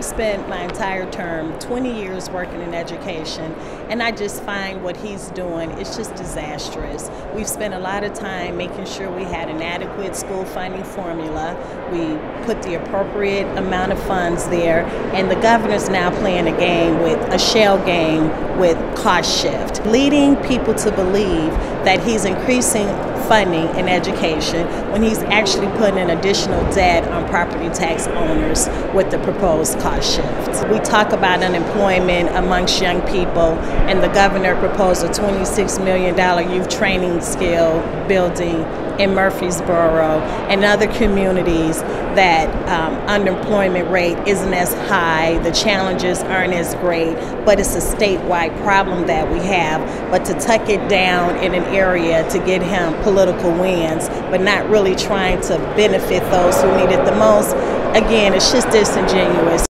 I've spent my entire term, 20 years working in education, and I just find what he's doing, it's just disastrous. We've spent a lot of time making sure we had an adequate school funding formula. We put the appropriate amount of funds there, and the governor's now playing a game with a shell game with cost shift, leading people to believe that he's increasing funding in education when he's actually putting an additional debt on property tax owners with the proposed cost shift. We talk about unemployment amongst young people, and the governor proposed a $26 million youth training skill building in Murphysboro and other communities that um, unemployment rate isn't as high, the challenges aren't as great, but it's a statewide problem that we have. But to tuck it down in an area to get him political wins, but not really trying to benefit those who need it the most, again, it's just disingenuous.